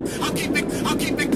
I'll keep it, I'll keep it